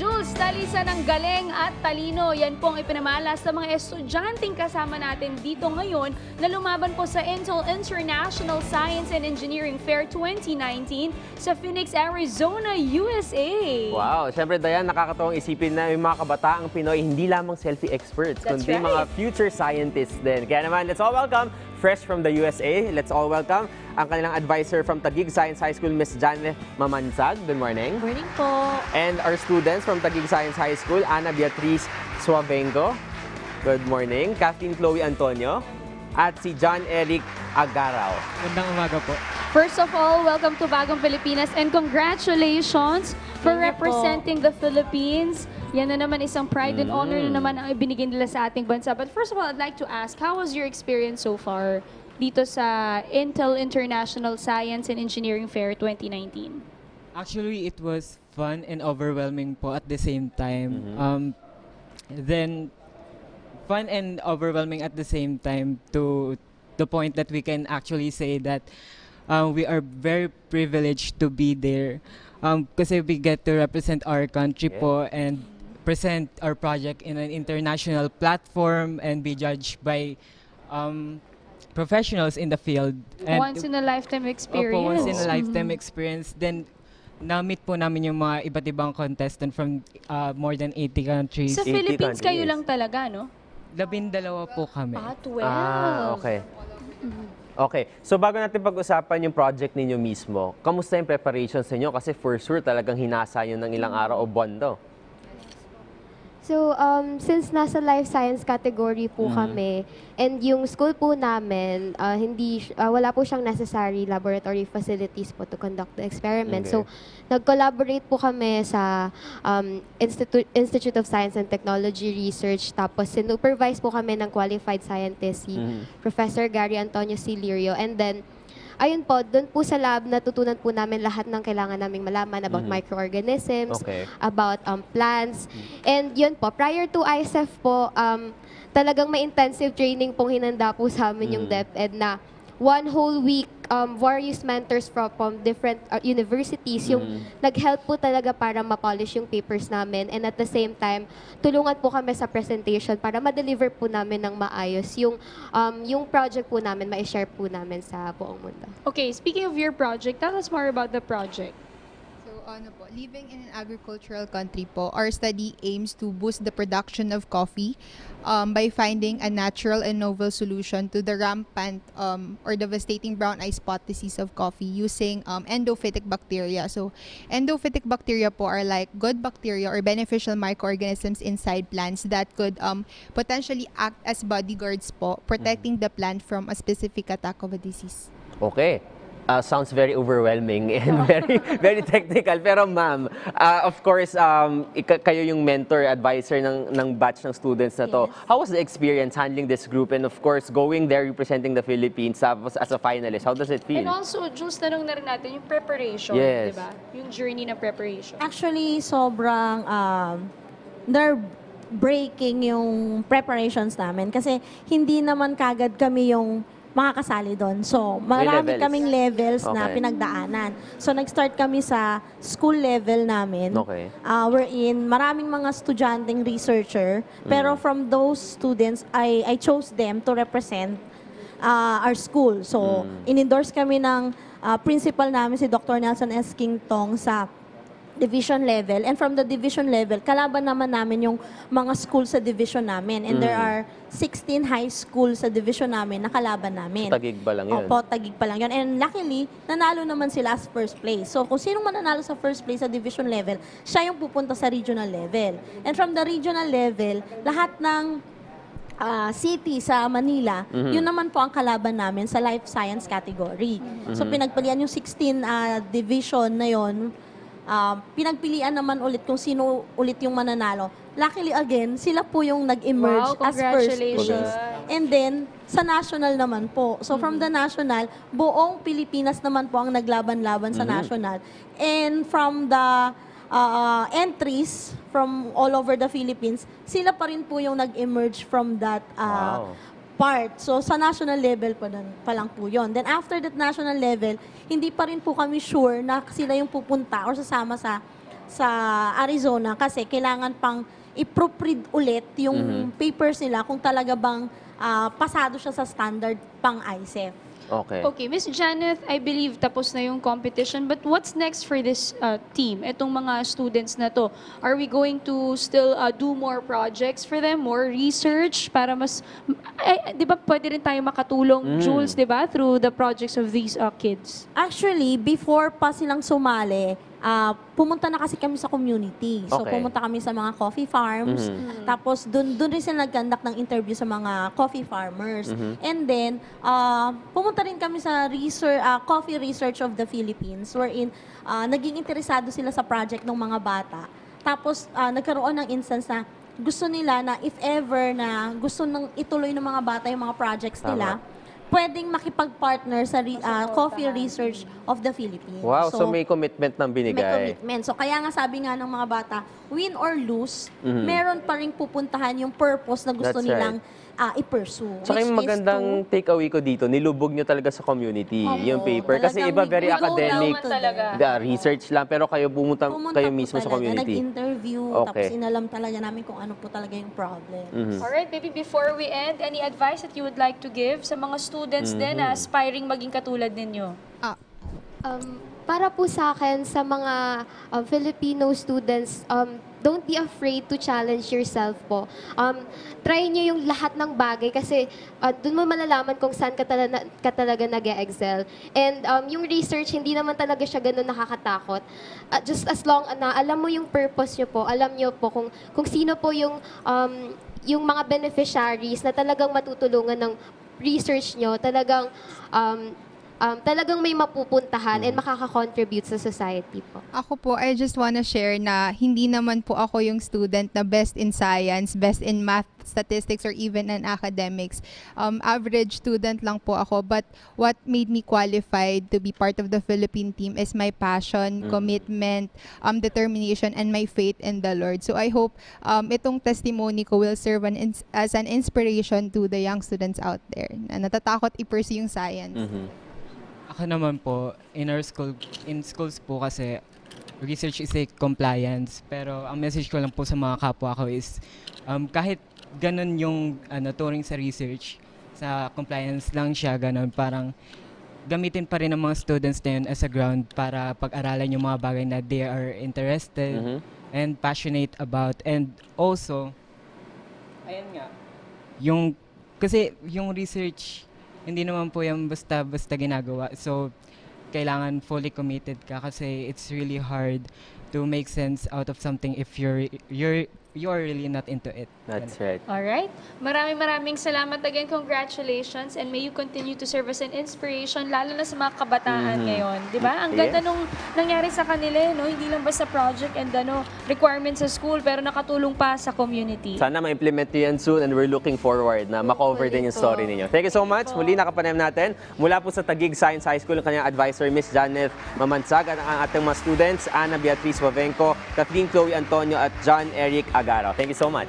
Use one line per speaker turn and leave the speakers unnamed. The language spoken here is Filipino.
Jules, talisa ng galing at talino. Yan po ang ipinamala sa mga estudyanteng kasama natin dito ngayon na lumaban po sa Intel International Science and Engineering Fair 2019 sa Phoenix, Arizona, USA.
Wow, syempre Dayan, nakakatawang isipin na yung mga kabataang Pinoy hindi lamang selfie experts,
That's
kundi
right.
mga future scientists din. Kaya naman, let's all welcome, fresh from the USA, let's all welcome ang kanilang advisor from Taguig Science High School, Miss Janne Mamansag. Good morning.
Morning po.
And our students from Taguig Science High School, Ana Beatriz Suavengo. Good morning. Kathleen Chloe Antonio. At si John Eric Agaraw.
Magandang umaga po.
First of all, welcome to Bagong Pilipinas and congratulations for
Thank
representing the Philippines. Yan na naman isang pride and honor
Mm.
na naman ang ibinigay nila sa ating bansa. But first of all, I'd like to ask, how was your experience so far dito sa Intel International Science and Engineering Fair 2019?
Actually, it was fun and overwhelming po at the same time.
Mhm.
Um, then, fun and overwhelming at the same time to the point that we can actually say that um, we are very privileged to be there. Um, kasi we get to represent our country
Yeah.
po and present our project in an international platform and be judged by um, professionals in the field. And
Once in a lifetime experience.
Opo, once in a lifetime experience. Then, na-meet po namin yung mga iba't ibang contestant from uh, more than 80 countries.
Sa
80
Philippines kayo
countries.
lang talaga, no?
Labindalawa po kami.
Ah, 12.
Ah, okay. Okay. So bago natin pag-usapan yung project ninyo mismo, kamusta yung preparations ninyo? Kasi for sure talagang hinasa yun ng ilang araw o buwan daw.
So, um, since nasa life science category po
Mhm.
kami, and yung school po namin, uh, hindi, uh, wala po siyang necessary laboratory facilities po to conduct the experiment.
Okay.
So, nag-collaborate po kami sa um, Institute, Institute of Science and Technology Research, tapos sinupervise po kami ng qualified scientist, si
Mhm.
Professor Gary Antonio Cilirio, and then, ayun po, doon po sa lab, natutunan po namin lahat ng kailangan naming malaman about
Mhm.
microorganisms,
Okay.
about um, plants. And yun po, prior to ISEF po, um, talagang may intensive training pong hinanda po sa amin yung
Mm.
DepEd na one whole week, um, various mentors from, from different uh, universities, yung
Mm.
nag-help po talaga para ma-polish yung papers namin and at the same time, tulungan po kami sa presentation para ma-deliver po namin ng maayos yung, um, yung project po namin, ma-share po namin sa buong mundo.
Okay, speaking of your project, tell us more about the project.
Ano po, living in an agricultural country po, our study aims to boost the production of coffee um, by finding a natural and novel solution to the rampant um, or devastating brown eye spot disease of coffee using um, endophytic bacteria. So, endophytic bacteria po are like good bacteria or beneficial microorganisms inside plants that could um, potentially act as bodyguards po, protecting the plant from a specific attack of a disease.
Okay. Uh, sounds very overwhelming and very very technical. Pero ma'am, uh, of course, um, kayo yung mentor, advisor ng, ng batch ng students na to.
Yes.
How was the experience handling this group and of course, going there representing the Philippines tapos as a finalist? How does it
And
feel?
also, Jules, tanong na rin natin yung preparation,
Yes.
di ba? Yung journey ng preparation.
Actually, sobrang um, nerve-breaking yung preparations namin kasi hindi naman kagad kami yung makakasali doon. So, marami
levels.
kaming levels na
Okay.
pinagdaanan. So, nag-start kami sa school level namin.
Okay.
Uh, wherein maraming mga estudyanteng researcher. Pero from those students, I, I chose them to represent uh, our school. So, in-endorse kami ng uh, principal namin si Dr. Nelson S. Kingtong sa division level. And from the division level, kalaban naman namin yung mga school sa division namin. And there
Mm.
are 16 high school sa division namin na kalaban namin.
Tagig ba lang yun?
Opo, tagig pa lang yun. And luckily, nanalo naman sila as first place. So, kung sino man nanalo sa first place sa division level, siya yung pupunta sa regional level. And from the regional level, lahat ng ah, city sa Manila,
Mhm.
yun naman po ang kalaban namin sa life science category. So,
Mhm.
pinagpilian yung 16 ah, division na yon um, pinagpilian naman ulit kung sino ulit yung mananalo. Luckily again, sila po yung nag-emerge
Wow,
as first place. And then, sa national naman po. So from the national, buong Pilipinas naman po ang naglaban-laban sa
Mhm.
national. And from the uh, entries from all over the Philippines, sila pa rin po yung nag-emerge from that uh,
Wow.
Part. So, sa national level pa, dan, pa lang po yun. Then, after that national level, hindi pa rin po kami sure na sila yung pupunta or sasama sa sa Arizona kasi kailangan pang i-proofread ulit yung papers nila kung talaga bang ah, pasado siya sa standard pang ICEF.
Okay.
Okay, Miss Janet, I believe tapos na yung competition, but what's next for this uh, team? Itong mga students na to, are we going to still uh, do more projects for them, more research para mas ay, 'di ba pwede rin tayo makatulong Jules, 'di ba, through the projects of these uh, kids?
Actually, before pa silang sumali, ah, pumunta na kasi kami sa community. So,
Okay.
pumunta kami sa mga coffee farms. Tapos, dun, dun rin sila nag-conduct ng interview sa mga coffee farmers. And then, ah, pumunta rin kami sa research, ah, Coffee Research of the Philippines, wherein ah, naging interesado sila sa project ng mga bata. Tapos, ah, nagkaroon ng instance na gusto nila na if ever na gusto nang ituloy ng mga bata yung mga projects nila, pwedeng makipag-partner sa re- ah, Coffee Research of the Philippines.
Wow, so, may commitment ng
may
binigay.
commitment. So kaya nga sabi nga ng mga bata, win or lose,
Mhm.
meron pa rin pupuntahan yung purpose na gusto
That's
nilang ah, i-pursue.
Tsaka yung magandang
to-
take-away ko dito, nilubog nyo talaga sa community
Oo,
yung paper. Kasi
talagang
iba very
we go down
academic,
to
talaga.
them.
the research lang, pero kayo pumunta,
Pumunta
kayo
po
mismo sa
talaga,
community.
Nag-interview,
Okay.
tapos inalam talaga namin kung ano po talaga yung problem.
Mhm.
Alright, maybe before we end, any advice that you would like to give sa mga students din na aspiring maging katulad ninyo?
Ah,
Um, para po sa akin, sa mga um, Filipino students, um, don't be afraid to challenge yourself po. Um, try nyo yung lahat ng bagay kasi uh, dun mo malalaman kung saan ka, tala- ka talaga nag excel And um, yung research, hindi naman talaga siya ganun nakakatakot. Uh, just as long na alam mo yung purpose nyo po, alam nyo po kung, kung sino po yung, um, yung mga beneficiaries na talagang matutulungan ng research nyo, talagang um, um, talagang may mapupuntahan and makaka-contribute sa society po.
Ako po, I just wanna share na hindi naman po ako yung student na best in science, best in math, statistics, or even in academics. Um, average student lang po ako. But what made me qualified to be part of the Philippine team is my passion, commitment, um, determination, and my faith in the Lord. So I hope um, itong testimony ko will serve an ins- as an inspiration to the young students out there na natatakot i-pursue yung science.
Mhm.
Ako naman po, in our school, in schools po kasi, research is a compliance. Pero ang message ko lang po sa mga kapwa ko is, um, kahit ganun yung ano, turing sa research, sa compliance lang siya, ganun, parang gamitin pa rin ng mga students na yun as a ground para pag-aralan yung mga bagay na they are interested
Mhm.
and passionate about. And also, ayan nga, yung, kasi yung research, hindi naman po yung basta-basta ginagawa. So, kailangan fully committed ka kasi it's really hard to make sense out of something if you're you're you're really not into it.
That's right.
Alright. Maraming maraming salamat again. Congratulations and may you continue to serve as an inspiration lalo na sa mga kabataan
Mhm.
ngayon. Di ba? Ang ganda
Yes.
nung nangyari sa kanila, eh, no? Hindi lang basta project and ano, requirements sa school pero nakatulong pa sa community.
Sana ma-implement nyo yan soon and we're looking forward na ma-cover din yung story ninyo. Thank you so much. Muli nakapanayam natin mula po sa Taguig Science High School ang kanyang advisor, Miss Janet Mamansag at ang ating mga students, Ana Beatriz Wavenco, Kathleen Chloe Antonio at John Eric Agaro. Thank you so much.